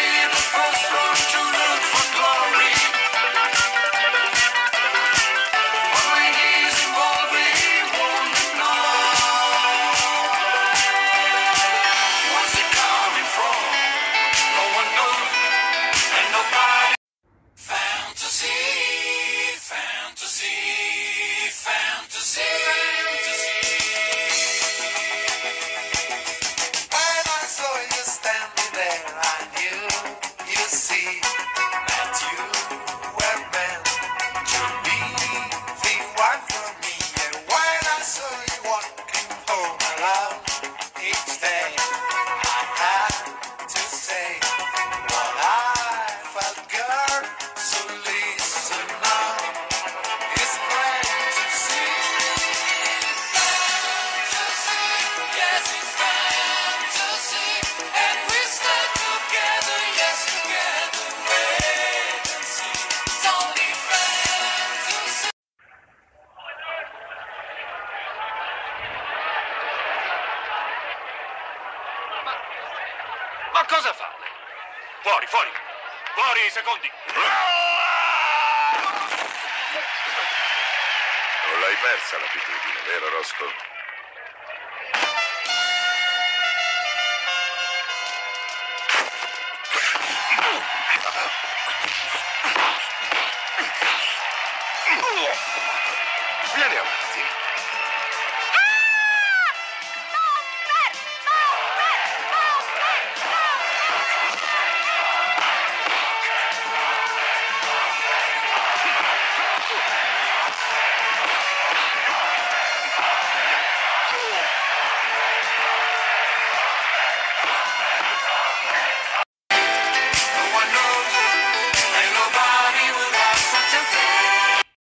beautiful Cosa fa lei? Fuori, fuori! Fuori i secondi! Non l'hai persa l'abitudine, vero Roscoe? Vieni avanti.